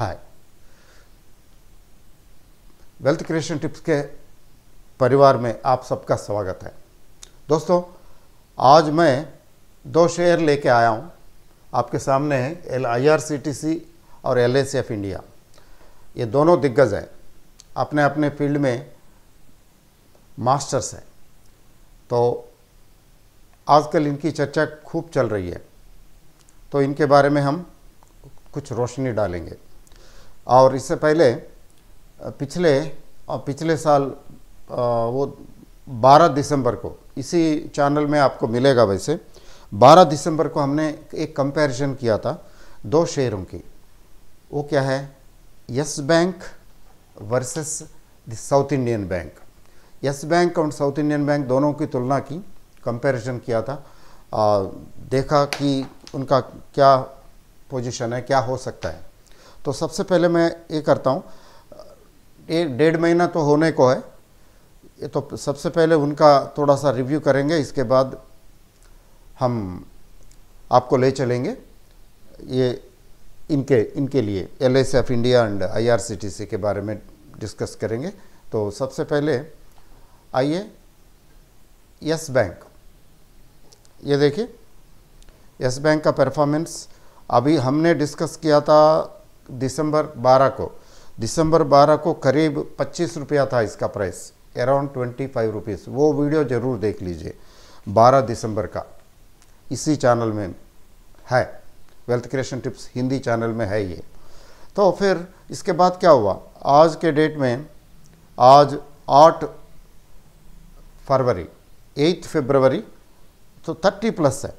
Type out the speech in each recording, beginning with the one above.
हाय। Wealth creation tips के परिवार में आप सबका स्वागत है। दोस्तों, आज मैं दो शेयर लेके आया हूँ। आपके सामने है L I R C T C और एल एस एफ़ इंडिया ये दोनों दिग्गज हैं। अपने अपने फ़ील्ड में मास्टर्स हैं। तो आजकल इनकी चर्चा खूब चल रही है। तो इनके बारे में हम कुछ रोशनी डालेंगे। और इससे पहले पिछले पिछले साल वो 12 दिसंबर को इसी चैनल में आपको मिलेगा वैसे 12 दिसंबर को हमने एक कंपैरिजन किया था दो शेयरों की। वो क्या है? Yes Bank versus the South Indian Bank. Yes Bank और साउथ इंडियन बैंक दोनों की तुलना की कंपैरिजन किया था। आ, देखा कि उनका क्या पोजीशन है क्या हो सकता है। तो सबसे पहले मैं ये करता हूँ एक डेढ़ महीना तो होने को है, ये तो सबसे पहले उनका थोड़ा सा रिव्यू करेंगे, इसके बाद हम आपको ले चलेंगे। ये इनके इनके लिए L S F India and I R C T C के बारे में डिस्कस करेंगे। तो सबसे पहले आइए, यस बैंक। ये देखिए, यस बैंक का परफॉर्मेंस अभी हमने डिस्कस किया था दिसंबर 12 को। दिसंबर 12 को करीब पच्चीस रुपया था इसका price around twenty five rupees वो वीडियो ज़रूर देख लीजिए 12 दिसंबर का। इसी चैनल में है। Wealth creation tips Hindi channel में है ये। तो फिर इसके बाद क्या हुआ? आज के डेट में, आज 8 फरवरी 8 फरवरी तो 30 प्लस है।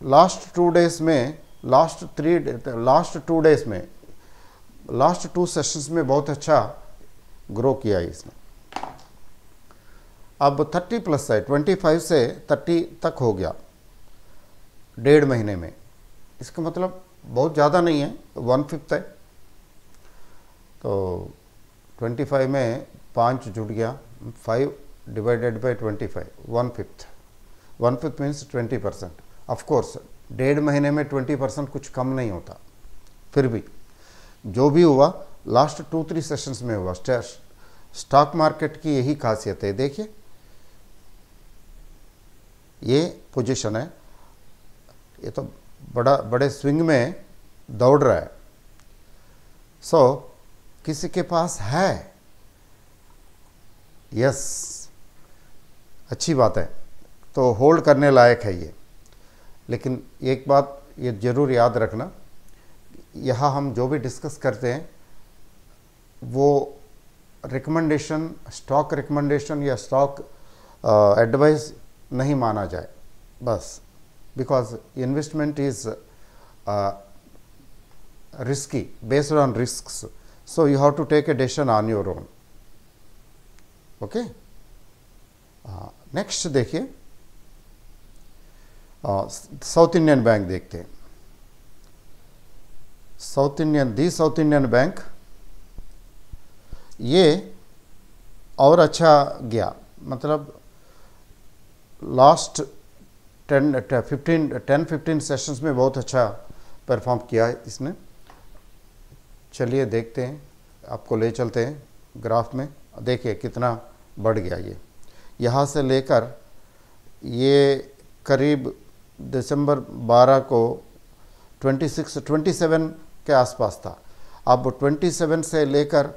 लास्ट टू डेज़ में last three last two days में लास्ट टू सेशंस में बहुत अच्छा ग्रो किया है इसने। अब 30 प्लस है 25 से 30 तक हो गया, डेढ़ महीने में। इसका मतलब बहुत ज़्यादा नहीं है वन फिफ्थ है। तो 25 में पाँच जुड़ गया five divided by 25 one fifth one fifth means twenty percent of course डेढ़ महीने में ट्वेंटी परसेंट कुछ कम नहीं होता। फिर भी जो भी हुआ लास्ट टू थ्री सेशंस में हुआ। स्टॉक मार्केट की यही खासियत है। देखिए ये पोजीशन है। ये तो बड़ा बड़े स्विंग में दौड़ रहा है। सो so, किसी के पास है? यस अच्छी बात है। तो होल्ड करने लायक है ये। लेकिन एक बात ये ज़रूर याद रखना यहाँ हम जो भी डिस्कस करते हैं वो रिकमेंडेशन स्टॉक रिकमेंडेशन या स्टॉक एडवाइस नहीं माना जाए बस। Because investment is based on risks so you have to take a decision on your own. Okay? uh, next देखिए। साउथ इंडियन बैंक देखते हैं। South Indian, the South Indian Bank, ये और अच्छा गया। मतलब last ten fifteen ten fifteen sessions में बहुत अच्छा परफॉर्म किया है इसने। चलिए देखते हैं, आपको ले चलते हैं ग्राफ में। देखिए कितना बढ़ गया ये। यहाँ से लेकर ये करीब दिसंबर 12 को 26 27 के आसपास था। अब 27 से लेकर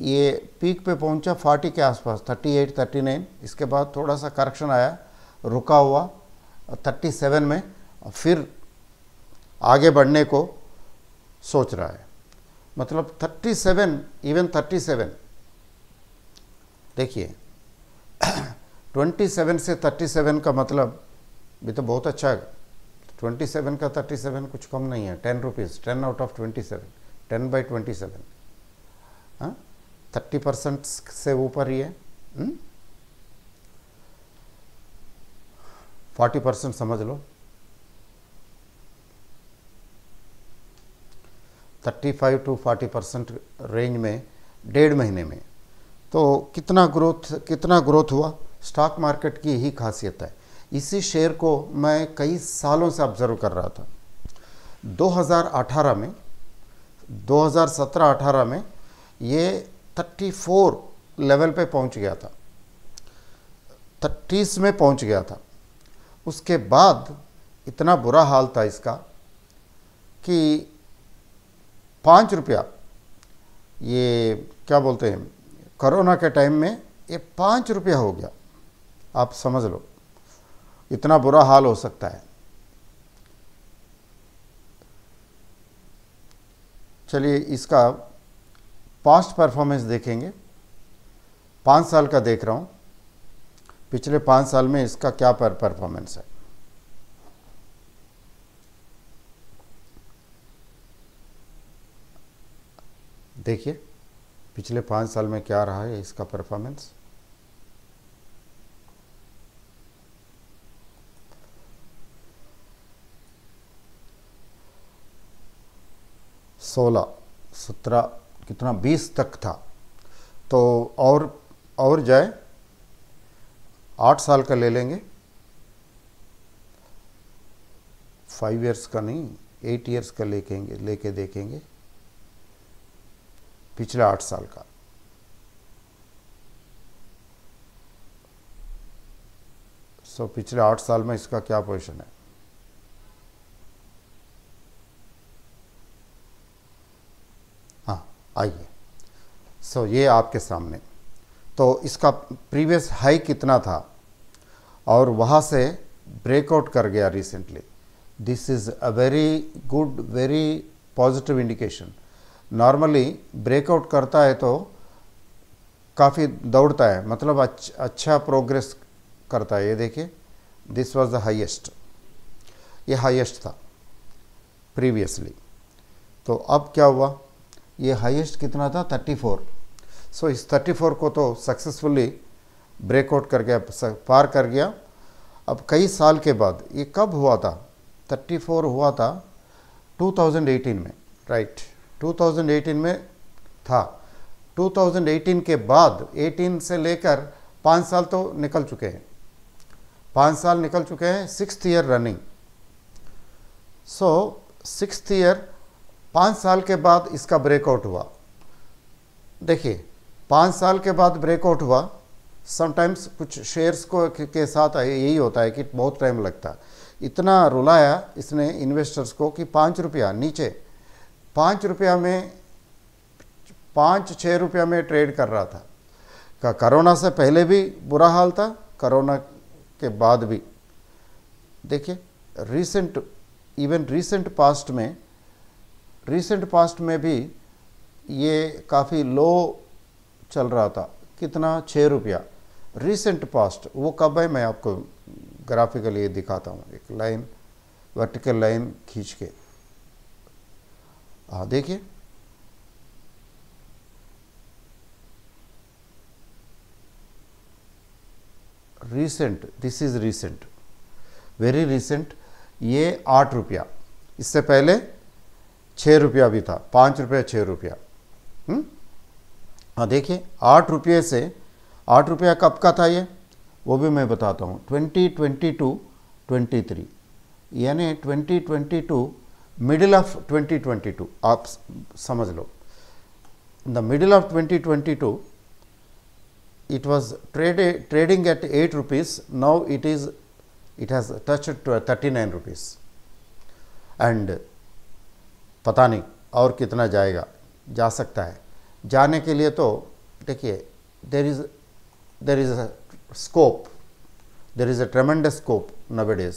ये पीक पे पहुँचा 40 के आसपास 38 39 इसके बाद थोड़ा सा करेक्शन आया, रुका हुआ 37 में, फिर आगे बढ़ने को सोच रहा है। मतलब 37 इवन 37 देखिए 27 से 37 का मतलब भी तो बहुत अच्छा है। 27 का 37 कुछ कम नहीं है। Ten rupees ten out of 27 ten by twenty seven हाँ? थर्टी परसेंट से ऊपर ही है। फोर्टी परसेंट समझ लो। Thirty five to forty percent range में, डेढ़ महीने में। तो कितना ग्रोथ कितना ग्रोथ हुआ? स्टॉक मार्केट की यही खासियत है। इसी शेयर को मैं कई सालों से ऑब्ज़र्व कर रहा था। 2018 में 2017-18 में ये 34 लेवल पे पहुँच गया था। तीस में पहुँच गया था। उसके बाद इतना बुरा हाल था इसका कि पाँच रुपया, ये क्या बोलते हैं, कोरोना के टाइम में ये पाँच रुपया हो गया। आप समझ लो। इतना बुरा हाल हो सकता है। चलिए इसका पास्ट परफॉर्मेंस देखेंगे। पाँच साल का देख रहा हूँ। पिछले पाँच साल में इसका क्या पर परफॉर्मेंस है? देखिए, पिछले पाँच साल में क्या रहा है इसका परफॉर्मेंस सोलह सत्रह कितना बीस तक था। तो और और जाए आठ साल का ले लेंगे। फाइव इयर्स का नहीं एट इयर्स का लेकेंगे लेके देखेंगे। पिछले आठ साल का। सो so, पिछले आठ साल में इसका क्या पोजीशन है हाँ आइए। सो so, ये आपके सामने। तो इसका प्रीवियस हाई कितना था? और वहाँ से ब्रेकआउट कर गया recently this is a very good very positive indication normally breakout करता है तो काफ़ी दौड़ता है। मतलब अच्छ, अच्छा प्रोग्रेस करता है। ये देखिए दिस वाज द हाईएस्ट ये हाईएस्ट था प्रीवियसली तो अब क्या हुआ? ये हाईएस्ट कितना था? 34 सो इस 34 को तो सक्सेसफुली ब्रेकआउट कर गया पार कर गया। अब कई साल के बाद ये कब हुआ था? 34 हुआ था 2018 में राइट right, 2018 में था। 2018 के बाद 18 से लेकर पाँच साल तो निकल चुके हैं। पाँच साल निकल चुके हैं six year running so six year पाँच साल के बाद इसका ब्रेकआउट हुआ। देखिए, पाँच साल के बाद ब्रेकआउट हुआ समटाइम्स कुछ शेयर्स को के साथ यही होता है कि बहुत टाइम लगता। है इतना रुलाया इसने इन्वेस्टर्स को कि पाँच रुपया नीचे, पाँच रुपया में, पाँच छः रुपया में ट्रेड कर रहा था। का कोरोना से पहले भी बुरा हाल था करोना के बाद भी। देखिए रिसेंट इवन रिसेंट पास्ट में रिसेंट पास्ट में भी ये काफ़ी लो चल रहा था। कितना? छः रुपया। रिसेंट पास्ट वो कब है? मैं आपको ग्राफिकली ये दिखाता हूँ। एक लाइन वर्टिकल लाइन खींच के। हाँ देखिए। Recent this is recent very recent ये आठ रुपया। इससे पहले छः रुपया भी था, पाँच रुपया छः रुपया। हम्म? हाँ देखिए, आठ रुपये से, आठ रुपया कब का था ये? वो भी मैं बताता हूँ, twenty twenty two, twenty three. यानी twenty twenty two, middle of 2022 आप समझ लो। The middle of twenty 2022 it was traded trading at 8 rupees now it is it has touched to 39 rupees and पता नहीं और कितना जाएगा जा सकता है। जाने के लिए तो देखिए there is there is a scope there is a tremendous scope nowadays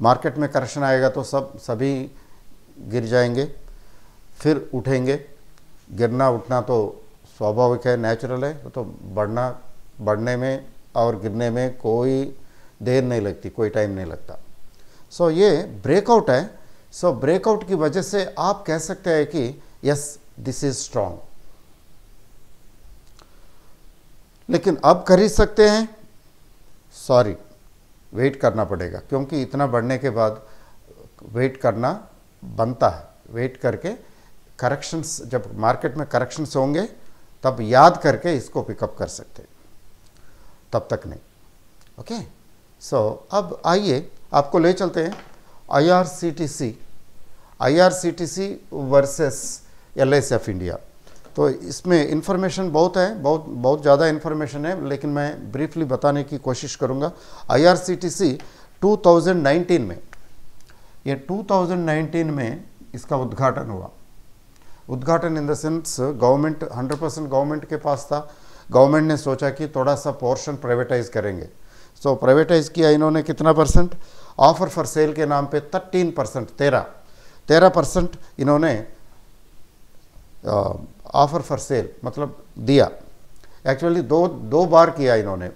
market में करेक्शन आएगा तो सब सभी गिर जाएँगे फिर उठेंगे। गिरना उठना तो स्वाभाविक है नेचुरल है तो बढ़ना बढ़ने में और गिरने में कोई देर नहीं लगती कोई टाइम नहीं लगता। सो so, ये ब्रेकआउट है सो ब्रेकआउट की वजह से आप कह सकते हैं कि यस दिस इज़ स्ट्रांग लेकिन अब खरीद सकते हैं। सॉरी वेट करना पड़ेगा क्योंकि इतना बढ़ने के बाद वेट करना बनता है। वेट करके करेक्शंस जब मार्केट में करेक्शंस होंगे तब याद करके इसको पिकअप कर सकते तब तक नहीं। ओके सो so, अब आइए आपको ले चलते हैं। IRCTC IRCTC versus L of India तो इसमें इन्फॉर्मेशन बहुत है बहुत बहुत ज़्यादा इन्फॉर्मेशन है लेकिन मैं ब्रीफली बताने की कोशिश करूँगा। आईआरसीटीसी 2019 में ये 2019 में इसका उद्घाटन हुआ। उद्घाटन in the sense government 100 percent government के पास था। गवर्नमेंट ने सोचा कि थोड़ा सा पोर्शन प्राइवेटाइज करेंगे। सो so, प्राइवेटाइज किया इन्होंने कितना परसेंट ऑफ़र फॉर सेल के नाम पे थर्टीन परसेंट तेरह। तेरह परसेंट इन्होंने ऑफ़र फॉर सेल मतलब दिया। एक्चुअली दो दो बार किया इन्होंने।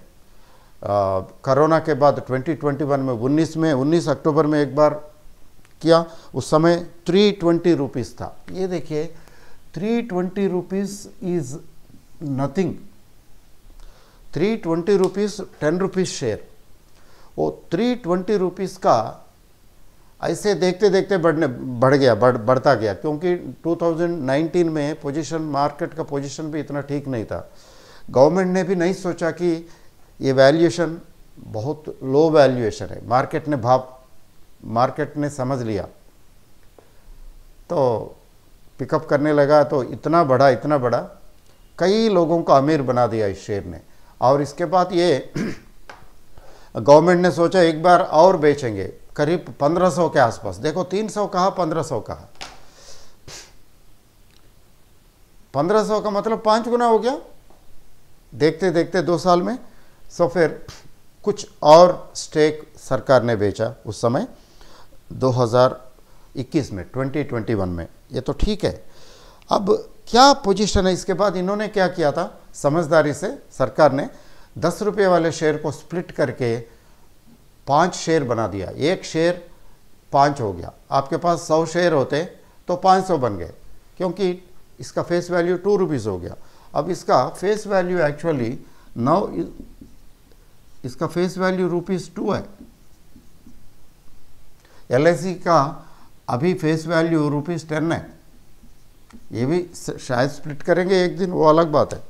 कोरोना के बाद 2021 में 19 में 19 अक्टूबर में एक बार किया। उस समय थ्री ट्वेंटी रुपीज़ था। ये देखिए three twenty rupees is nothing three twenty rupees ten rupees share वो थ्री ट्वेंटी रुपीज़ का ऐसे देखते देखते बढ़ने, बढ़ गया, बढ़, बढ़ता गया, क्योंकि 2019 में पोजीशन मार्केट का पोजीशन भी इतना ठीक नहीं था। गवर्नमेंट ने भी नहीं सोचा कि ये वैल्यूएशन बहुत लो वैल्यूएशन है। मार्केट ने भाव मार्केट ने समझ लिया। तो पिकअप करने लगा तो इतना बड़ा इतना बड़ा कई लोगों को अमीर बना दिया इस शेयर ने। और इसके बाद ये गवर्नमेंट ने सोचा एक बार और बेचेंगे, करीब 1500 के आसपास। देखो 300 कहा 1500 कहा? 1500 का मतलब पाँच गुना हो गया। देखते देखते दो साल में, सो फिर कुछ और स्टेक सरकार ने बेचा उस समय 2021 में 2021 में। ये तो ठीक है। अब क्या पोजीशन है इसके बाद? इन्होंने क्या किया था? समझदारी से सरकार ने दस रुपये वाले शेयर को स्प्लिट करके पाँच शेयर बना दिया। एक शेयर पाँच हो गया। आपके पास सौ शेयर होते तो पाँच सौ बन गए क्योंकि इसका फेस वैल्यू टू रुपीज़ हो गया। अब इसका फेस वैल्यू एक्चुअली नौ इसका फेस वैल्यू रुपीज़ टू है। एल का अभी फेस वैल्यू रुपीज़ टेन है। ये भी शायद स्प्लिट करेंगे एक दिन वो अलग बात है।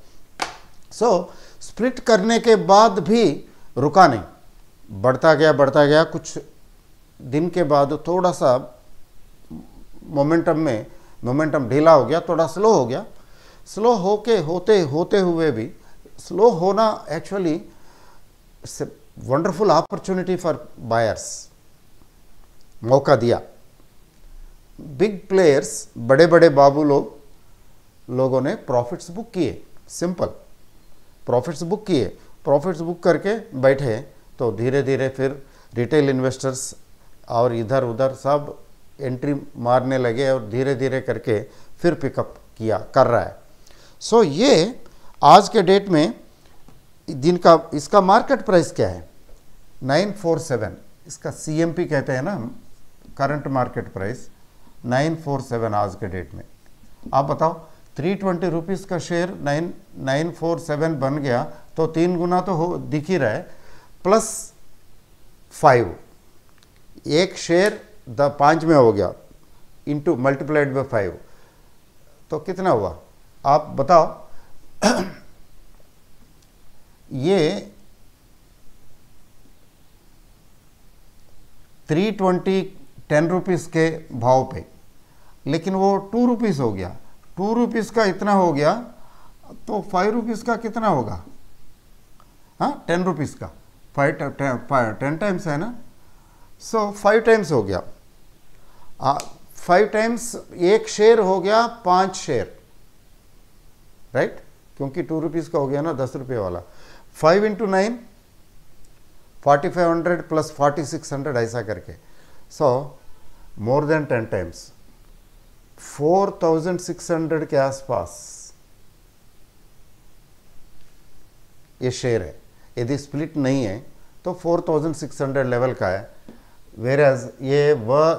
सो so, स्प्लिट करने के बाद भी रुका नहीं। बढ़ता गया बढ़ता गया। कुछ दिन के बाद थोड़ा सा मोमेंटम में, मोमेंटम ढीला हो गया, थोड़ा स्लो हो गया। स्लो होके, होते होते हुए भी, स्लो होना actually wonderful opportunity for buyers मौका दिया। बिग प्लेयर्स बड़े बड़े बाबू लोग, लोगों ने प्रॉफिट्स बुक किए। सिंपल प्रॉफिट्स बुक किए प्रॉफिट्स बुक करके बैठे तो धीरे धीरे फिर रिटेल इन्वेस्टर्स और इधर उधर सब एंट्री मारने लगे और धीरे धीरे करके फिर पिकअप किया कर रहा है। सो so, ये आज के डेट में दिन का इसका मार्केट प्राइस क्या है? 947 इसका सीएमपी कहते हैं ना करंट मार्केट प्राइस 947 आज के डेट में। आप बताओ थ्री ट्वेंटी रुपीज़ का share nine nine four seven बन गया तो तीन गुना तो हो, दिख ही रहा है प्लस फाइव एक शेयर द पाँच में हो गया इंटू मल्टीप्लाइड बाई फाइव तो कितना हुआ? आप बताओ। ये थ्री ट्वेंटी टेन रुपीज़ के भाव पे, लेकिन वो टू रुपीज़ हो गया। टू रुपीज़ का इतना हो गया तो फाइव रुपीज़ का कितना होगा? हाँ टेन रुपीज़ का। फाइव टेन टाइम्स है ना? सो फाइव टाइम्स हो गया। फाइव टाइम्स एक शेयर हो गया, पाँच शेयर राइट क्योंकि टू रुपीज़ का हो गया ना, दस रुपये वाला। Five into nine forty five hundred plus forty six hundred ऐसा करके। So more than ten times four thousand six hundred के आसपास ये शेयर है। यदि स्प्लिट नहीं है तो four thousand six hundred level का है। वेर एज ये वह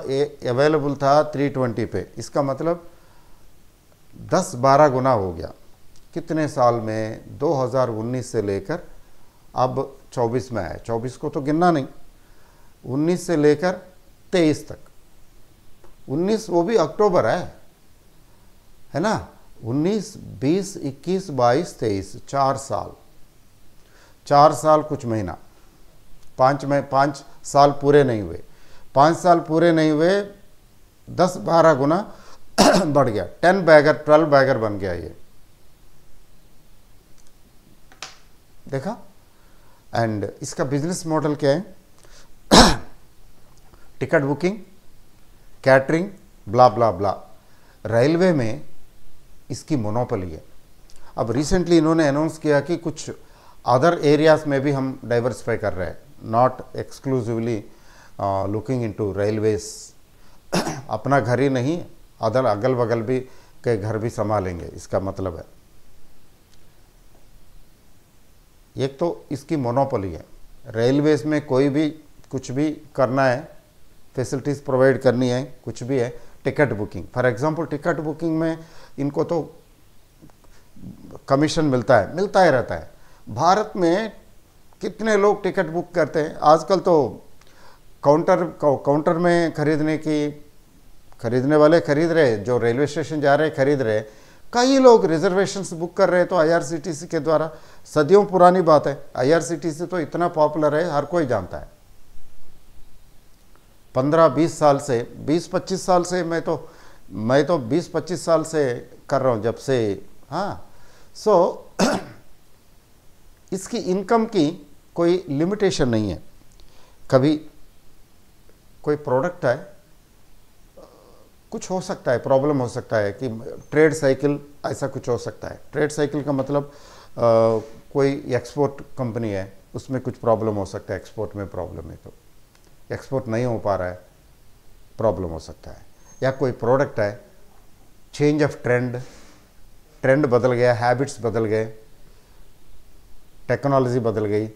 अवेलेबल था थ्री ट्वेंटी पे। इसका मतलब दस बारह गुना हो गया। कितने साल में? 2019 से लेकर अब 24 में आया। 24 को तो गिनना नहीं। 19 से लेकर 23 तक। 19 वो भी अक्टूबर है। है ना? 19 20 21 22 23 चार साल। चार साल कुछ महीना। पाँच में पाँच साल पूरे नहीं हुए। पाँच साल पूरे नहीं हुए, दस, बारह गुना बढ़ गया। टेन बैगर, ट्वेल्व बैगर बन गया ये। देखा? एंड इसका बिज़नेस मॉडल क्या है? Ticket booking catering, blah blah blah. Railway में इसकी मोनोपली है। अब रिसेंटली इन्होंने अनाउंस किया कि कुछ अदर एरियाज़ में भी हम डाइवर्सिफाई कर रहे हैं। Not exclusively looking into railways अपना घर ही नहीं अदर अगल बगल भी के घर भी संभालेंगे, इसका मतलब है। एक तो इसकी मोनोपोली है। रेलवेज में कोई भी कुछ भी करना है फैसिलिटीज़ प्रोवाइड करनी है, कुछ भी है ticket booking for example ticket booking में इनको तो कमीशन मिलता है, मिलता ही रहता है. भारत में कितने लोग टिकट बुक करते हैं? आजकल तो काउंटर काउंटर में खरीदने की, खरीदने वाले खरीद रहे, जो रेलवे स्टेशन जा रहे खरीद रहे. कई लोग रिजर्वेशंस बुक कर रहे हैं तो आईआरसीटीसी के द्वारा. सदियों पुरानी बात है आईआरसीटीसी तो इतना पॉपुलर है, हर कोई जानता है. पंद्रह बीस साल से बीस पच्चीस साल से मैं तो मैं तो बीस पच्चीस साल से कर रहा हूँ जब से हाँ। सो so, इसकी इनकम की कोई लिमिटेशन नहीं है। कभी कोई प्रोडक्ट है कुछ हो सकता है प्रॉब्लम हो सकता है कि ट्रेड साइकिल ऐसा कुछ हो सकता है। ट्रेड साइकिल का मतलब आ, कोई एक्सपोर्ट कंपनी है उसमें कुछ प्रॉब्लम हो सकता है एक्सपोर्ट में प्रॉब्लम है तो। एक्सपोर्ट नहीं हो पा रहा है प्रॉब्लम हो सकता है। या कोई प्रोडक्ट है चेंज ऑफ़ ट्रेंड ट्रेंड बदल गया हैबिट्स बदल गए टेक्नोलॉजी बदल गई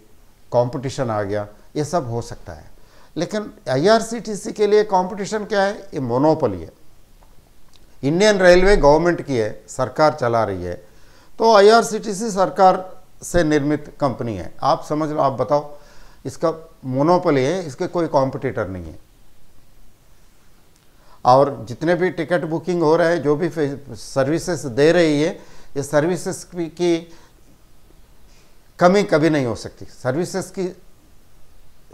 कंपटीशन आ गया, ये सब हो सकता है। लेकिन आईआरसीटीसी के लिए कंपटीशन क्या है? ये मोनोपोली है। इंडियन रेलवे गवर्नमेंट की है, सरकार चला रही है। तो आईआरसीटीसी सरकार से निर्मित कंपनी है। आप समझ लो, आप बताओ इसका मोनोपोली है, इसके कोई कॉम्पिटिटर नहीं है। और जितने भी टिकट बुकिंग हो रहा है, जो भी सर्विसेज़ दे रही है, ये सर्विसेज़ की कमी कभी नहीं हो सकती। सर्विसेज़ की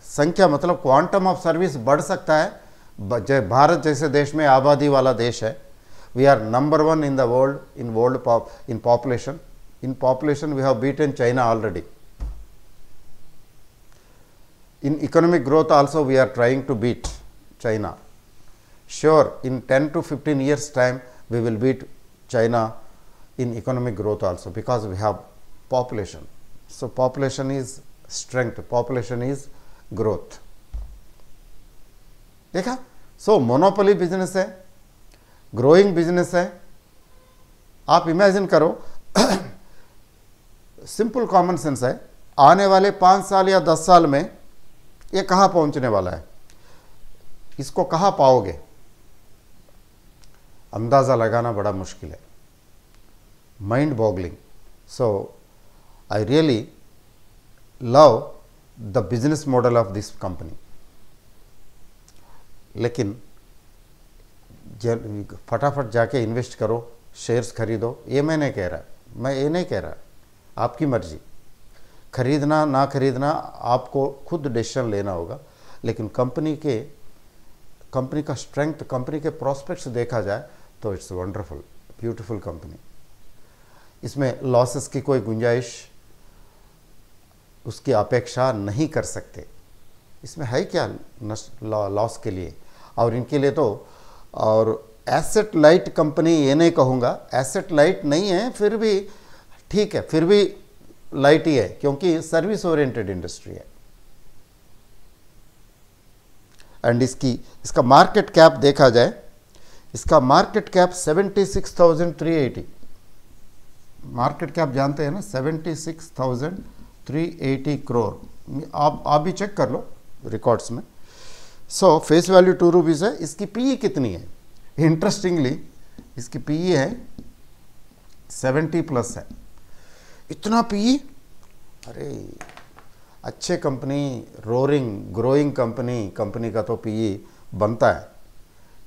संख्या मतलब क्वांटम ऑफ़ सर्विस बढ़ सकता है। भारत जैसे देश में आबादी वाला देश है। We are number one in the world in world in population in population we have beaten China already in economic growth also we are trying to beat China. Sure, in 10 to 15 years time we will beat China in economic growth also because we have population. So, population is strength, population is growth. देखा so monopoly business है growing business है आप imagine करो simple common sense है आने वाले पाँच साल या दस साल में ये कहाँ पहुँचने वाला है? इसको कहाँ पाओगे? अंदाज़ा लगाना बड़ा मुश्किल है। Mind boggling so I really love the business model of this company लेकिन फटाफट जाके इन्वेस्ट करो शेयर्स खरीदो। ये मैं नहीं कह रहा। मैं ये नहीं कह रहा। आपकी मर्ज़ी। खरीदना, ना खरीदना, आपको खुद डिसीज़न लेना होगा। लेकिन कंपनी के कंपनी का स्ट्रेंथ कंपनी के प्रोस्पेक्ट्स देखा जाए तो इट्स वंडरफुल ब्यूटीफुल कंपनी इसमें लॉसेस की कोई गुंजाइश, उसकी अपेक्षा नहीं कर सकते। इसमें है क्या लॉस के लिए? और इनके लिए तो और एसेट लाइट कंपनी ये नहीं कहूँगा। एसेट लाइट नहीं है, फिर भी, ठीक है, फिर भी लाइट ही है, क्योंकि सर्विस ओरिएंटेड इंडस्ट्री है। एंड इसकी, इसका मार्केट कैप देखा जाए, इसका market cap seventy six thousand three eighty market cap जानते हैं ना? Seventy six thousand three eighty crore आप आप भी चेक कर लो रिकॉर्ड्स में। So face value two rupees है। इसकी पीई कितनी है? इंटरेस्टिंगली इसकी पीई है सेवेंटी प्लस है। इतना पी अरे, अच्छे company roaring growing company company का तो पी बनता है।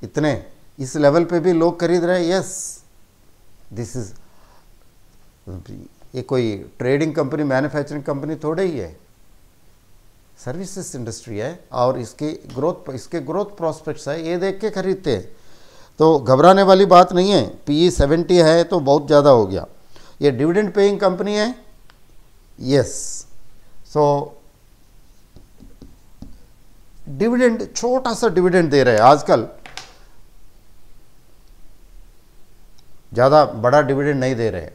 इतने, इस लेवल पे भी लोग खरीद रहे हैं? यस दिस इज़ ये कोई ट्रेडिंग कंपनी मैन्युफैक्चरिंग कंपनी थोड़े ही है। सर्विसेज़ इंडस्ट्री है, और इसके ग्रोथ इसके ग्रोथ प्रॉस्पेक्ट्स है, ये देख के खरीदते हैं। तो घबराने वाली बात नहीं है पी सेवेंटी है तो बहुत ज़्यादा हो गया। ये डिविडेंड पेइंग कंपनी है? यस सो डिविडेंड छोटा सा डिविडेंड दे रहे हैं आजकल। ज़्यादा बड़ा डिविडेंड नहीं दे रहे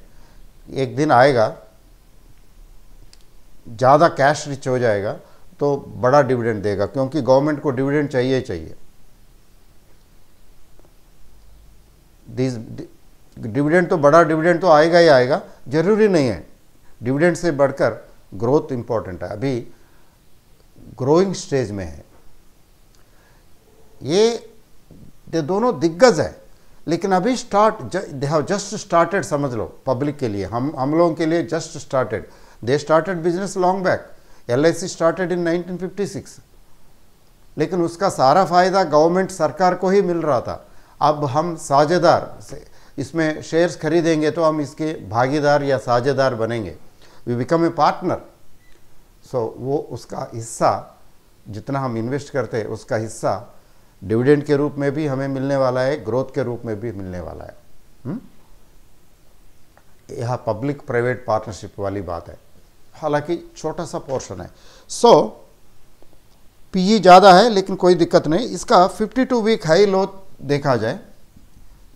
एक दिन आएगा, ज़्यादा कैश रिच हो जाएगा तो बड़ा डिविडेंड देगा, क्योंकि गवर्नमेंट को डिविडेंड चाहिए चाहिए। दिस डिविडेंड तो बड़ा डिविडेंड तो आएगा ही आएगा, ज़रूरी नहीं है। डिविडेंड से बढ़कर ग्रोथ इंपॉर्टेंट है। अभी ग्रोइंग स्टेज में है। ये दोनों दिग्गज है, लेकिन अभी start they have just started, समझ लो, पब्लिक के लिए। हम हम लोगों के लिए just started. They started business long back. LIC started in 1956 लेकिन उसका सारा फ़ायदा गवर्नमेंट सरकार को ही मिल रहा था। अब हम साझेदार से इसमें शेयर्स खरीदेंगे तो हम इसके भागीदार या साझेदार बनेंगे। We become a partner so वो उसका हिस्सा जितना हम इन्वेस्ट करते हैं उसका हिस्सा डिविडेंड के रूप में भी हमें मिलने वाला है ग्रोथ के रूप में भी मिलने वाला है। हम्म? यह पब्लिक प्राइवेट पार्टनरशिप वाली बात है। हालाँकि छोटा सा पोर्शन है। सो so, पीई ज़्यादा है लेकिन कोई दिक्कत नहीं। इसका 52 वीक हाई लो देखा जाए।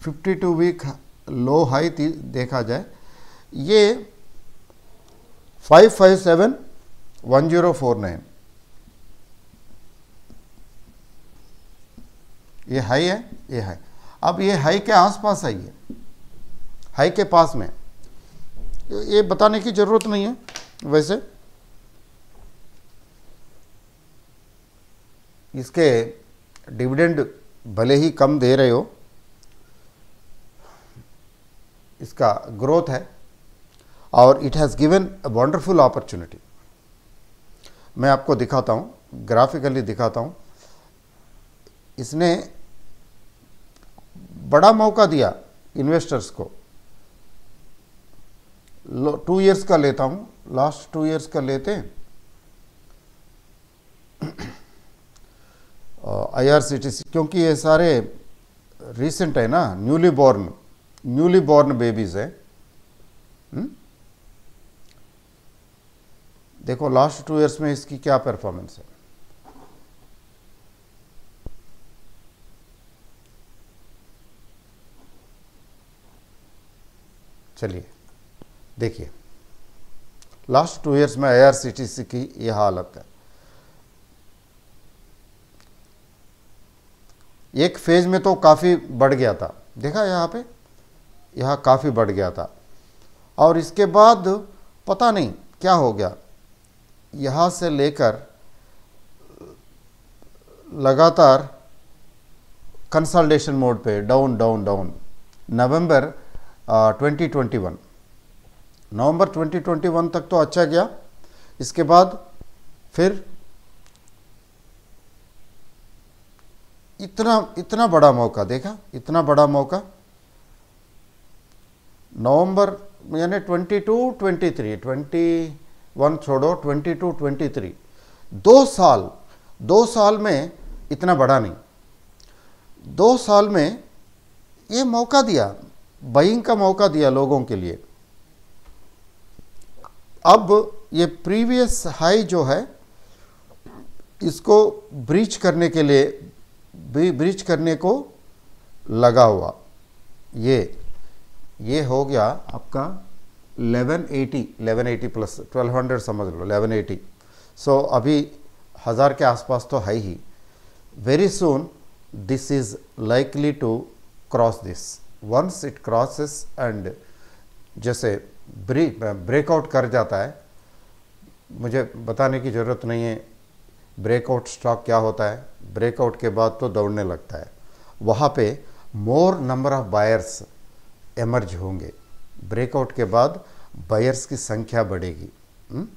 52 वीक लो हाई देखा जाए, ये 557 1049 ये हाई है, ये हाई अब ये हाई के आसपास है ये हाई के पास में। ये बताने की ज़रूरत नहीं है वैसे। इसके डिविडेंड भले ही कम दे रहे हो इसका ग्रोथ है और it has given a wonderful opportunity मैं आपको दिखाता हूँ ग्राफिकली दिखाता हूँ। इसने बड़ा मौका दिया इन्वेस्टर्स को। टू इयर्स का लेता हूँ लास्ट टू इयर्स का लेते हैं। आई आर सी टी सी क्योंकि ये सारे रिसेंट है ना newly born newly born babies है? हम्म? देखो लास्ट टू इयर्स में इसकी क्या परफॉर्मेंस है चलिए, देखिए लास्ट टू इयर्स में आईआरसीटीसी की यह हालत है एक फ़ेज़ में तो काफ़ी बढ़ गया था देखा यहाँ पे यहाँ काफ़ी बढ़ गया था। और इसके बाद पता नहीं क्या हो गया। यहाँ से लेकर लगातार कंसल्टेशन मोड पे down down down November twenty twenty one November 2021 तक तो अच्छा गया। इसके बाद फिर इतना इतना बड़ा मौका, देखा? इतना बड़ा मौका। नवंबर, यानी 22 23 21 छोड़ो 22 23 दो साल दो साल में इतना बड़ा नहीं। दो साल में ये मौका दिया, बइंग का मौका दिया लोगों के लिए। अब ये प्रीवियस हाई जो है, इसको ब्रीच करने के लिए ब्रीच करने को लगा हुआ, ये। ये हो गया आपका 1180 1180 प्लस 1200 समझ लो 1180 सो so, अभी हज़ार के आसपास तो है ही। Very soon this is likely to cross this once it crosses and जैसे ब्रेक ब्रेकआउट कर जाता है मुझे बताने की ज़रूरत नहीं है ब्रेकआउट स्टॉक क्या होता है ब्रेकआउट के बाद तो दौड़ने लगता है। वहाँ पे more number of buyers emerge होंगे। ब्रेकआउट के बाद बायर्स की संख्या बढ़ेगी? हम्म?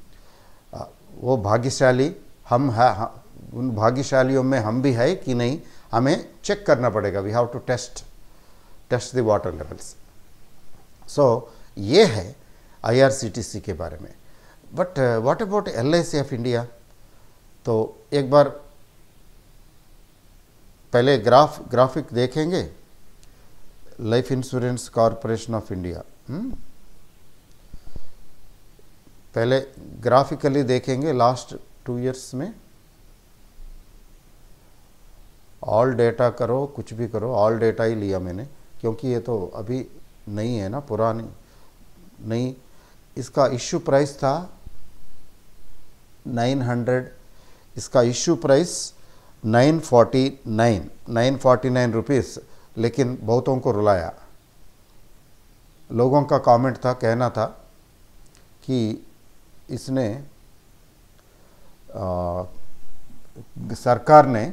वो भाग्यशाली, हम है उन भाग्यशालियों में हम भी है कि नहीं, हमें चेक करना पड़ेगा। We have to test test the water levels so ये है आईआरसीटीसी के बारे में। But what about LIC of India तो एक बार पहले ग्राफ ग्राफिक देखेंगे। Life Insurance Corporation of India पहले ग्राफिकली देखेंगे लास्ट टू इयर्स में। ऑल डेटा करो, कुछ भी करो ऑल डेटा ही लिया मैंने। क्योंकि ये तो अभी नहीं है ना, पुरानी, नहीं। इसका इश्यू प्राइस था 900 इसका इश्यू प्राइस 949 949 रुपीस लेकिन बहुतों को रुलाया। लोगों का कमेंट था कहना था कि इसने आ, सरकार ने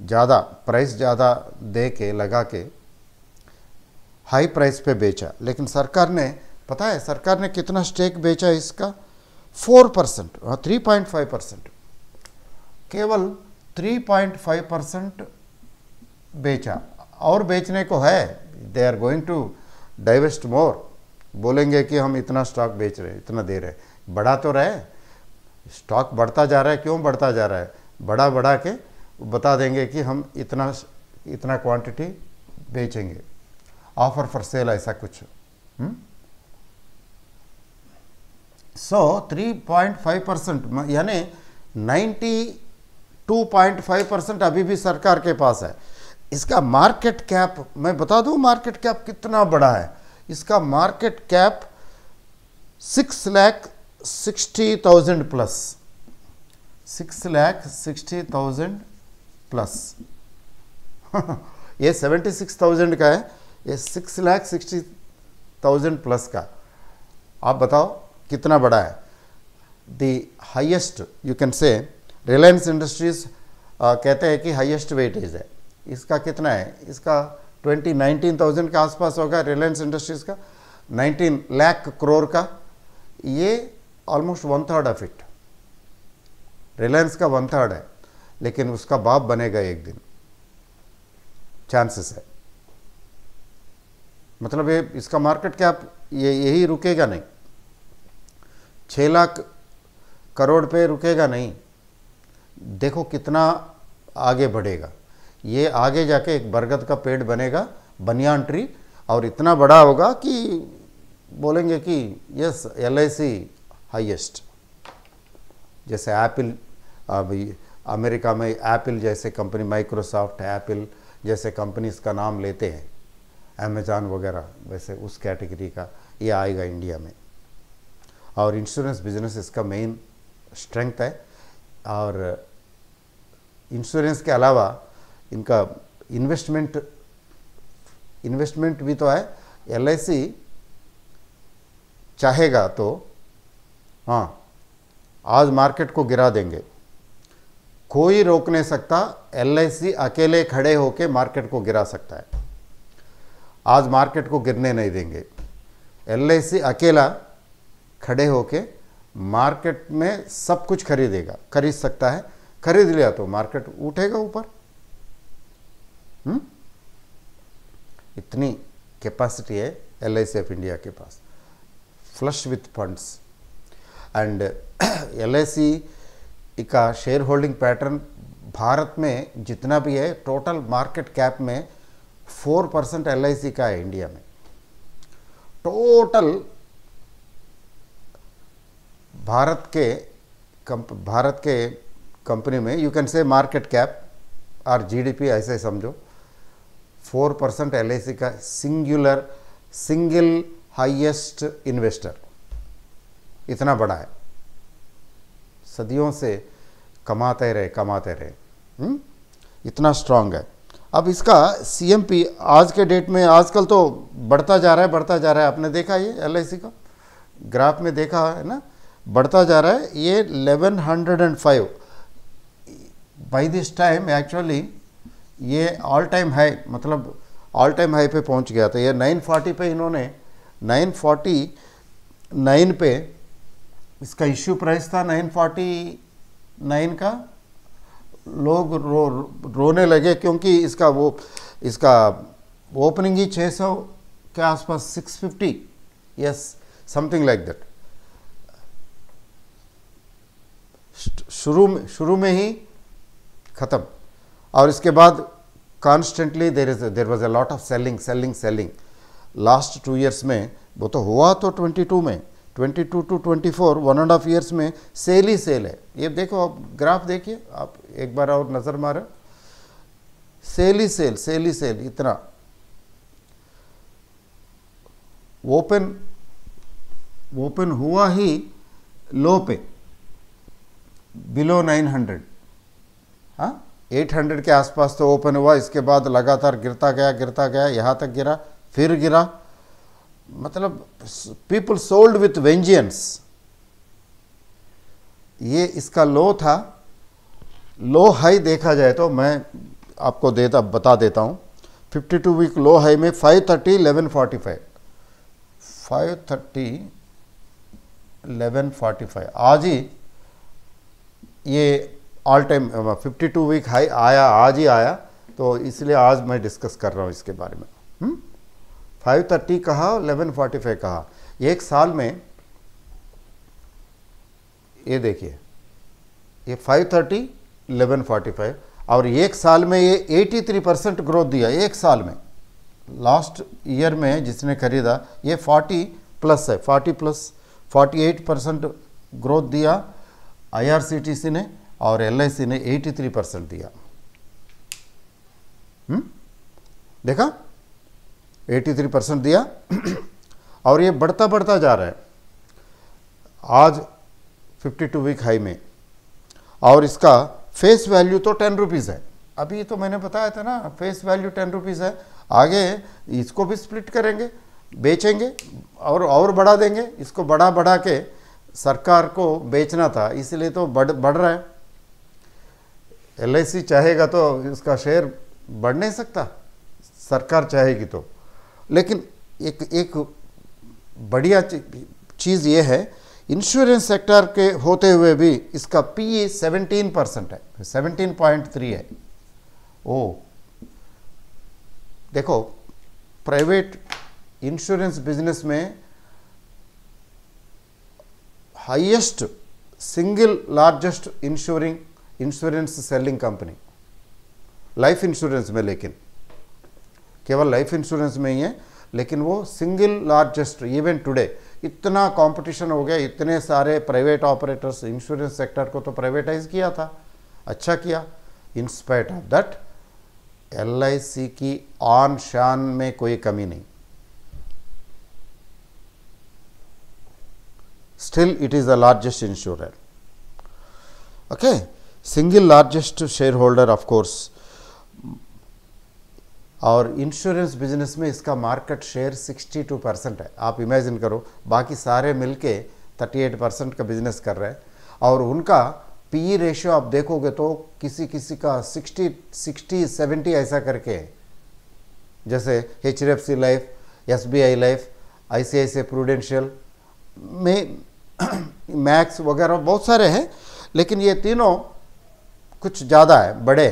ज़्यादा प्राइस ज़्यादा दे के लगा के हाई प्राइस पे बेचा। लेकिन सरकार ने पता है सरकार ने कितना स्टेक बेचा इसका? Four percent three point five percent केवल थ्री पॉइंट फाइव परसेंट बेचा। और बेचने को है। They are going to divest more बोलेंगे कि हम इतना स्टॉक बेच रहे हैं, इतना दे रहे हैं। बढ़ा तो रहे। स्टॉक बढ़ता जा रहा है, क्यों बढ़ता जा रहा है? बढ़ा बढ़ा के बता देंगे कि हम इतना इतना क्वांटिटी बेचेंगे। ऑफ़र फॉर सेल ऐसा कुछ। So three point five percent यानी ninety two point five percent अभी भी सरकार के पास है। इसका मार्केट कैप, मैं बता दूँ मार्केट कैप कितना बड़ा है? इसका market cap six lakh sixty thousand plus. Six lakh sixty thousand plus. ये सेवेंटी सिक्स थाउज़ेंड का है, ये six lakh sixty thousand plus का। आप बताओ कितना बड़ा है? दी हाइएस्ट यू कैन से रिलायंस इंडस्ट्रीज़ कहते हैं कि हाइएस्ट वेटेज है। इसका कितना है? इसका ट्वेंटी नाइनटीन थाउज़ेंड के आसपास होगा रिलायंस इंडस्ट्रीज़ का नाइनटीन लाख करोड़ का। ये almost one third of it Reliance का वन थर्ड है, लेकिन उसका बाप बनेगा एक दिन। चांसेस है। मतलब ये, इसका मार्केट कैप ये, यही रुकेगा नहीं। छः लाख करोड़ पे रुकेगा नहीं। देखो कितना आगे बढ़ेगा। ये आगे जाके एक बरगद का पेड़ बनेगा, बनियान ट्री, और इतना बड़ा होगा कि बोलेंगे कि, yes L I C highest जैसे एप्पल अभी अमेरिका में एप्पल जैसे कंपनी माइक्रोसॉफ्ट एप्पल जैसे कंपनीज़ का नाम लेते हैं अमेज़ान वगैरह, वैसे उस कैटेगरी का, ये आएगा इंडिया में। और इंश्योरेंस बिज़नेस इसका मेन स्ट्रेंथ है। और इंश्योरेंस के अलावा इनका इन्वेस्टमेंट इन्वेस्टमेंट भी तो है एल चाहेगा तो हाँ आज मार्केट को गिरा देंगे। कोई रोक नहीं सकता एल अकेले खड़े होके मार्केट को गिरा सकता है। आज मार्केट को गिरने नहीं देंगे। एल अकेला खड़े होके मार्केट में सब कुछ खरीदेगा, खरीद सकता है। खरीद लिया तो मार्केट उठेगा ऊपर। हम्म? इतनी कैपेसिटी है L I C of India के पास। Flush with funds and L I C का शेयर होल्डिंग पैटर्न भारत में जितना भी है टोटल मार्केट कैप में four percent L I C का है इंडिया में। टोटल भारत के कंप भारत के कंपनी में you can say market cap और जीडीपी ऐसे समझो। फोर परसेंट एल का सिंगुलर सिंगल हाईएस्ट इन्वेस्टर इतना बड़ा है। सदियों से कमाते रहे कमाते रहे। हुँ? हम्म? इतना स्ट्रांग है। अब इसका सीएमपी आज के डेट में आजकल तो बढ़ता जा रहा है, बढ़ता जा रहा है। आपने देखा ये एल का? ग्राफ में देखा है ना? बढ़ता जा रहा है। ये 1105 बाई दिस टाइम एक्चुअली ये ऑल टाइम हाई मतलब ऑल टाइम हाई पे पहुँच गया था। ये 940 पे इन्होंने 949 पे इसका इश्यू प्राइस था 949 का। लोग रो, रोने लगे क्योंकि इसका वो, इसका ओपनिंग ही 600 के आसपास 650 यस समथिंग लाइक दैट शुरू में शुरू में ही ख़त्म। और इसके बाद constantly there is there was a lot of selling selling selling last two years में, वो तो हुआ तो 22 में 22 two 24 one and half years में सेल ही सेल है। ये देखो, आप ग्राफ देखिए, आप एक बार और नज़र मारे। सेल ही सेल सेल ही सेल इतना। ओपन ओपन हुआ ही लो पे बिलो 900 हाँ? 800 के आसपास तो ओपन हुआ, इसके बाद लगातार गिरता गया गिरता गया, यहाँ तक गिरा, फिर गिरा। मतलब पीपल सोल्ड विथ वेंजियंस ये इसका लो था। लो हाई देखा जाए तो मैं आपको देता, बता देता हूँ। 52 वीक लो हाई में 530 1145 530 1145 आज ही ये ऑल टाइम 52 वीक हाई आया, आज ही आया तो इसलिए आज मैं डिस्कस कर रहा हूँ इसके बारे में। फाइव थर्टी कहा 1145 कहा। एक साल में, ये देखिए, ये 530 1145 और एक साल में ये 83 परसेंट ग्रोथ दिया, एक साल में। लास्ट ईयर में जिसने खरीदा, ये 40 प्लस है 40 प्लस 48 परसेंट ग्रोथ दिया आईआरसीटीसी ने। और एलआईसी ने 83 परसेंट दिया। हुँ? देखा? 83 परसेंट दिया। और ये बढ़ता बढ़ता जा रहा है। आज 52 वीक हाई में। और इसका फेस वैल्यू तो टेन रुपीज़ है। अभी तो मैंने बताया था ना फेस वैल्यू टेन रुपीज़ है। आगे इसको भी स्प्लिट करेंगे, बेचेंगे और और बढ़ा देंगे। इसको बढ़ा बढ़ा के सरकार को बेचना था, इसलिए तो बढ़ बढ़ रहा है। एल चाहेगा तो इसका शेयर बढ़ नहीं सकता। सरकार चाहेगी तो। लेकिन एक एक बढ़िया चीज़ ये है इंश्योरेंस सेक्टर के होते हुए भी इसका पी सेवनटीन परसेंट है सेवनटीन पॉइंट थ्री है। ओ, देखो प्राइवेट इंश्योरेंस बिज़नेस में highest single largest insuring insurance selling company life insurance में लेकिन। केवल लाइफ इंश्योरेंस में ही है, लेकिन वो सिंगल लार्जेस्ट इवन टुडे इतना कंपटीशन हो गया, इतने सारे प्राइवेट ऑपरेटर्स इंश्योरेंस सेक्टर को तो प्राइवेटाइज किया था। अच्छा किया। In spite of that L की ऑन शान में कोई कमी नहीं। Still it is the largest insurer okay single largest share holder of course और इंश्योरेंस बिज़नेस में इसका मार्केट शेयर 62 परसेंट है। आप इमेजिन करो, बाकी सारे मिलके 38 परसेंट का बिज़नेस कर रहे हैं। और उनका पी रेशियो आप देखोगे तो किसी किसी का 60 60 70 ऐसा करके है। जैसे H D F C life S B I life I C I C Prudential में मैक्स वगैरह बहुत सारे हैं, लेकिन ये तीनों कुछ ज़्यादा है, बड़े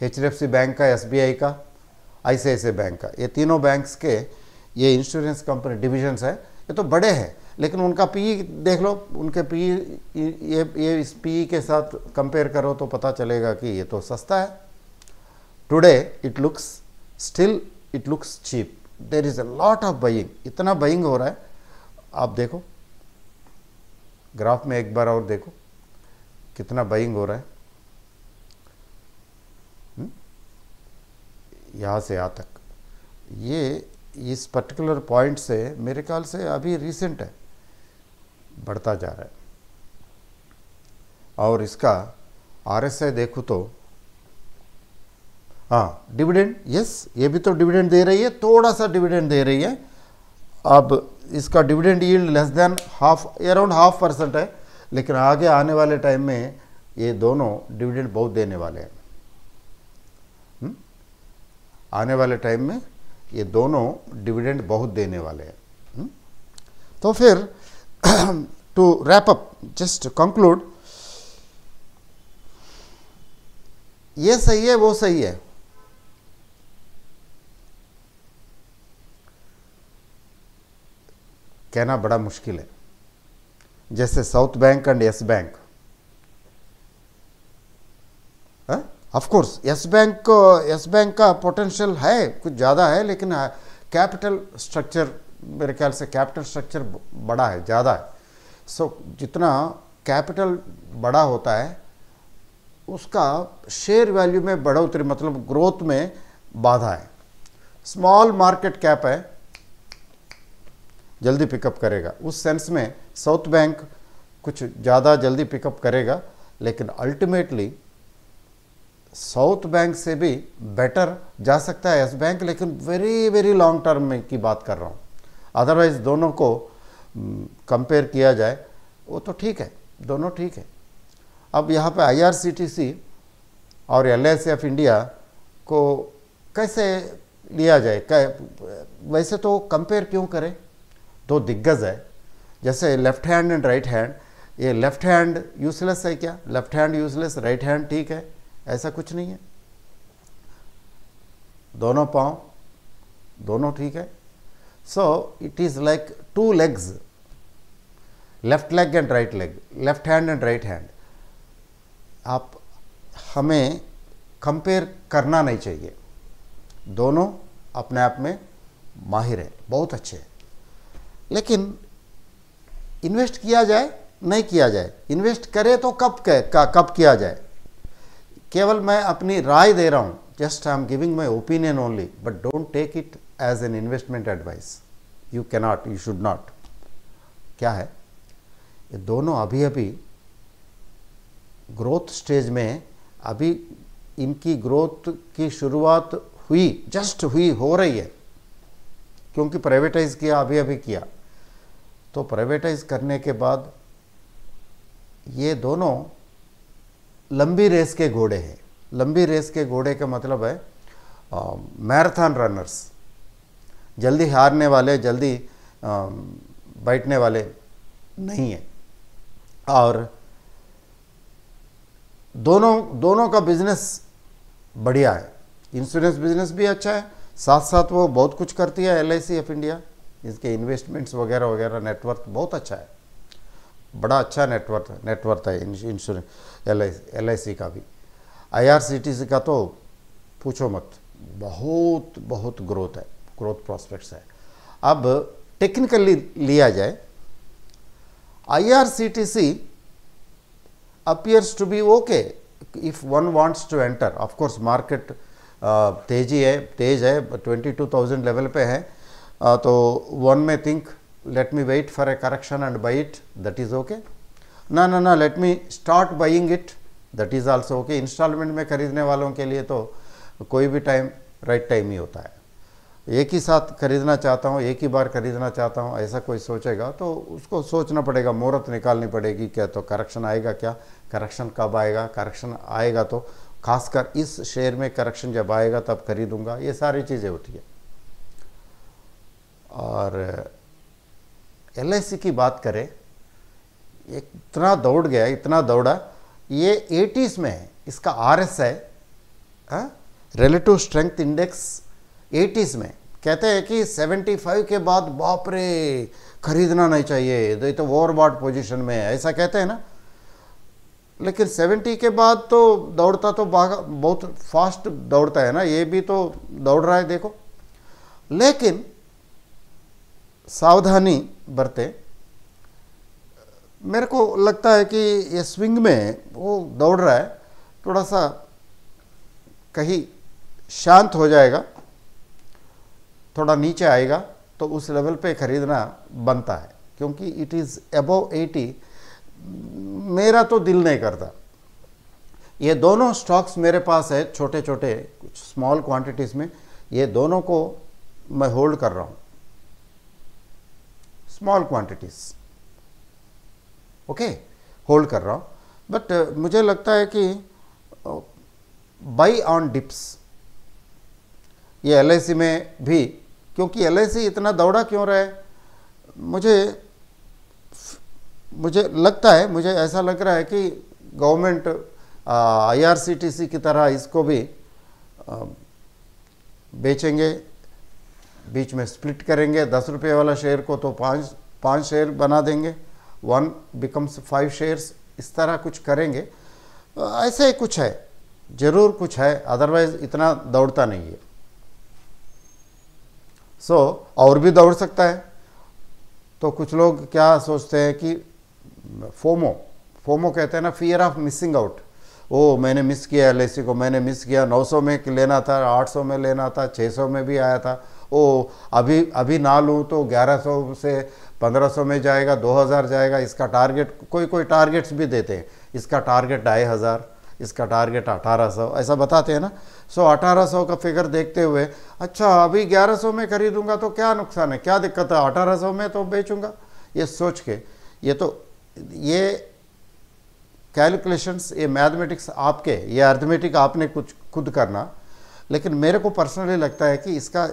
H D F C bank का एस बी आई का आई बैंक का। ये तीनों बैंक्स के ये इंश्योरेंस कंपनी डिविजन्स है। ये तो बड़े हैं, लेकिन उनका पी देख लो, उनके पी ये ये इस पी के साथ कंपेयर करो तो पता चलेगा कि ये तो सस्ता है। Today it looks still it looks cheap there is a lot of buying इतना बाइंग हो रहा है। आप देखो ग्राफ में एक बार और देखो, कितना बाइंग हो रहा है। यहाँ से यहाँ तक। ये, इस पर्टिकुलर पॉइंट से मेरे ख्याल से अभी रिसेंट है, बढ़ता जा रहा है। और इसका आरएसआई देखो तो हाँ डिविडेंड यस ये भी तो डिविडेंड दे रही है थोड़ा सा डिविडेंड दे रही है। अब इसका dividend yield less than half around half percent है, लेकिन आगे आने वाले टाइम में ये दोनों डिविडेंड बहुत देने वाले हैं। आने वाले टाइम में ये दोनों डिविडेंड बहुत देने वाले हैं। हम्म? तो फिर to wrap up just conclude ये सही है, वो सही है। कहना बड़ा मुश्किल है। जैसे South bank and Yes bank of course Yes bank Yes bank का पोटेंशियल है कुछ ज़्यादा है लेकिन कैपिटल स्ट्रक्चर मेरे ख्याल से कैपिटल स्ट्रक्चर बड़ा है ज़्यादा है। सो so, जितना कैपिटल बड़ा होता है उसका शेयर वैल्यू में बढ़ोतरी मतलब ग्रोथ में बाधा है। स्मॉल मार्केट कैप है जल्दी पिकअप करेगा। उस सेंस में साउथ बैंक कुछ ज़्यादा जल्दी पिकअप करेगा लेकिन अल्टीमेटली साउथ बैंक से भी बेटर जा सकता है एस बैंक लेकिन वेरी वेरी लॉन्ग टर्म में की बात कर रहा हूँ। अदरवाइज़ दोनों को कंपेयर किया जाए वो तो ठीक है दोनों ठीक है। अब यहाँ पे आईआरसीटीसी और एल ऑफ़ इंडिया को कैसे लिया जाए? कै, वैसे तो कंपेयर क्यों करें? दो दिग्गज है। जैसे left hand and right hand ये लेफ़्ट हैंड यूजलेस है क्या? Left hand useless right hand ठीक है। ऐसा कुछ नहीं है। दोनों पाँव, दोनों ठीक है। So it is like two legs left leg and right leg left hand and right hand आप, हमें कंपेयर करना नहीं चाहिए। दोनों अपने आप में माहिर है, बहुत अच्छे हैं। लेकिन इन्वेस्ट किया जाए, नहीं किया जाए। इन्वेस्ट करे तो कब कब किया जाए? केवल मैं अपनी राय दे रहा हूँ just I am giving my opinion only but don't take it as an investment advice you cannot you should not क्या है? ये दोनों अभी अभी ग्रोथ स्टेज में, अभी इनकी ग्रोथ की शुरुआत हुई जस्ट हुई, हो रही है। क्योंकि प्राइवेटाइज किया, अभी अभी किया। तो प्राइवेटाइज करने के बाद ये दोनों लंबी रेस के घोड़े हैं। लंबी रेस के घोड़े का मतलब है मैराथन रनर्स। जल्दी हारने वाले, जल्दी बैठने वाले नहीं है। और दोनों दोनों का बिज़नेस बढ़िया है। इंश्योरेंस बिज़नेस भी अच्छा है। साथ साथ वो बहुत कुछ करती है एल ऑफ़ इंडिया। इसके इन्वेस्टमेंट्स वगैरह वगैरह नेटवर्क बहुत अच्छा है। बड़ा अच्छा नेटवर्क नेटवर्क है insurance L L I C का भी। आई आर सी टी सी का तो पूछो मत, बहुत बहुत ग्रोथ है ग्रोथ प्रॉस्पेक्ट्स है। अब टेक्निकली लिया जाए I R C T C appears to be okay if one wants to enter of course तेज़ी है, तेज है ट्वेंटी टू थाउज़ेंड लेवल पे है। तो one may think let me wait for a correction and buy it that is okay ना ना ना let me start buying it that is also okay installment में खरीदने वालों के लिए तो कोई भी टाइम राइट टाइम ही होता है। एक ही साथ खरीदना चाहता हूँ, एक ही बार खरीदना चाहता हूँ, ऐसा कोई सोचेगा तो उसको सोचना पड़ेगा, मुहूर्त निकालनी पड़ेगी क्या तो करेक्शन आएगा क्या? करेक्शन कब आएगा? करेक्शन आएगा तो खासकर इस शेयर में करेक्शन जब आएगा तब खरीदूँगा। ये सारी चीज़ें होती है। और एल की बात करें इतना दौड़ गया, इतना दौड़ा, ये एटीज़ में इसका आर एस है? रिलेटिव स्ट्रेंथ इंडेक्स एटीज़ में। कहते हैं कि 75 के बाद बाप रे खरीदना नहीं चाहिए तो ये तो ओवरबॉट पोजीशन में है, ऐसा कहते हैं ना। लेकिन 70 के बाद तो दौड़ता तो बहुत फास्ट दौड़ता है ना, ये भी तो दौड़ रहा है, देखो। लेकिन सावधानी बरते। मेरे को लगता है कि ये स्विंग में वो दौड़ रहा है, थोड़ा सा कहीं शांत हो जाएगा, थोड़ा नीचे आएगा तो उस लेवल पे ख़रीदना बनता है, क्योंकि इट इज़ अबव 80 मेरा तो दिल नहीं करता। ये दोनों स्टॉक्स मेरे पास है छोटे छोटे कुछ स्मॉल क्वांटिटीज़ में, ये दोनों को मैं होल्ड कर रहा हूँ। स्मॉल क्वांटिटीज़ ओके होल्ड कर रहा हूँ. बट uh, मुझे लगता है कि बाई ऑन डिप्स ये एल में भी क्योंकि एल इतना दौड़ा क्यों रहा है? मुझे मुझे लगता है मुझे ऐसा लग रहा है कि गवर्नमेंट आईआरसीटीसी की तरह इसको भी आ, बेचेंगे. बीच में स्प्लिट करेंगे दस रुपये वाला शेयर को तो पाँच पाँच शेयर बना देंगे। वन बिकम्स फाइव शेयर्स इस तरह कुछ करेंगे। ऐसे कुछ है ज़रूर कुछ है अदरवाइज़ इतना दौड़ता नहीं है। सो so, और भी दौड़ सकता है। तो कुछ लोग क्या सोचते हैं कि फोमो फोमो कहते हैं ना फियर ऑफ़ मिसिंग आउट ओ मैंने मिस किया एल को मैंने मिस किया 900 में लेना था 800 में लेना था 600 में भी आया था। ओ अभी अभी ना लूँ तो 1100 से 1500 में जाएगा 2000 जाएगा इसका टारगेट कोई कोई टारगेट्स भी देते हैं। इसका टारगेट ढाई हज़ार इसका टारगेट 1800 ऐसा बताते हैं ना। सो so, 1800 का फिगर देखते हुए अच्छा अभी 1100 में खरीदूँगा तो क्या नुकसान है? क्या दिक्कत है? 1800 में तो बेचूँगा। ये सोच के ये तो ये कैलकुलेशंस ये मैथमेटिक्स आपके ये अर्थमेटिक आपने कुछ खुद करना। लेकिन मेरे को पर्सनली लगता है कि इसका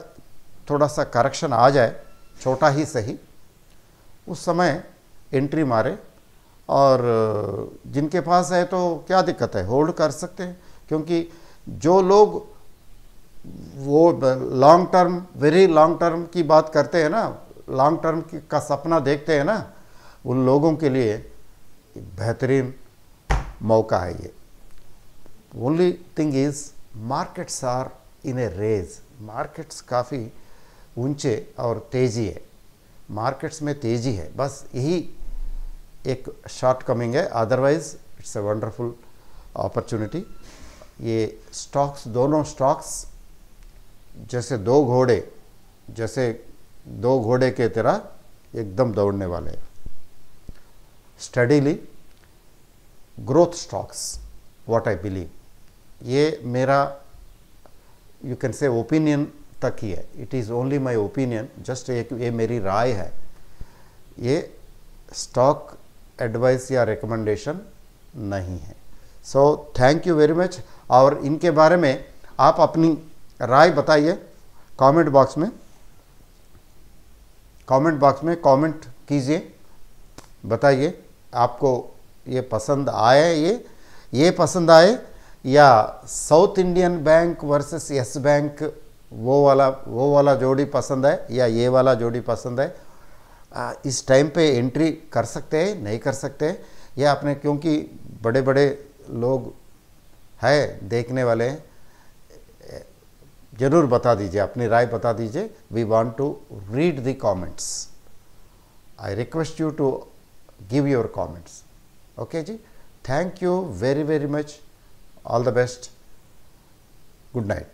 थोड़ा सा करेक्शन आ जाए, छोटा ही सही, उस समय एंट्री मारे और जिनके पास है तो क्या दिक्कत है? होल्ड कर सकते हैं, क्योंकि जो लोग वो long term very long term की बात करते हैं ना लॉन्ग टर्म का सपना देखते हैं ना, उन लोगों के लिए बेहतरीन मौका है ये। Only thing is markets are in a range markets काफ़ी ऊँचे और तेज़ी है। मार्केट्स में तेज़ी है। बस यही एक शॉर्ट कमिंग है। Otherwise it's a wonderful opportunity ये स्टॉक्स दोनों स्टॉक्स जैसे दो घोड़े, जैसे दो घोड़े के तरह एकदम दौड़ने वाले steadily growth stocks what I believe ये मेरा यू कैन से ओपिनियन तक ही है। It is only my opinion just एक ये मेरी राय है। ये स्टॉक एडवाइस या रिकमेंडेशन नहीं है। So thank you very much और इनके बारे में आप अपनी राय बताइए। कमेंट बॉक्स में। कमेंट बॉक्स में कमेंट कीजिए। बताइए, आपको ये पसंद आए ये? ये पसंद आए? या South Indian bank versus Yes bank वो वाला वो वाला जोड़ी पसंद है या ये वाला जोड़ी पसंद है आ, इस टाइम पे एंट्री कर सकते हैं नहीं कर सकते या अपने क्योंकि बड़े बड़े लोग है देखने वाले ज़रूर बता दीजिए अपनी राय बता दीजिए we want to read the comments I request you to give your comments okay ji thank you very very much all the best good night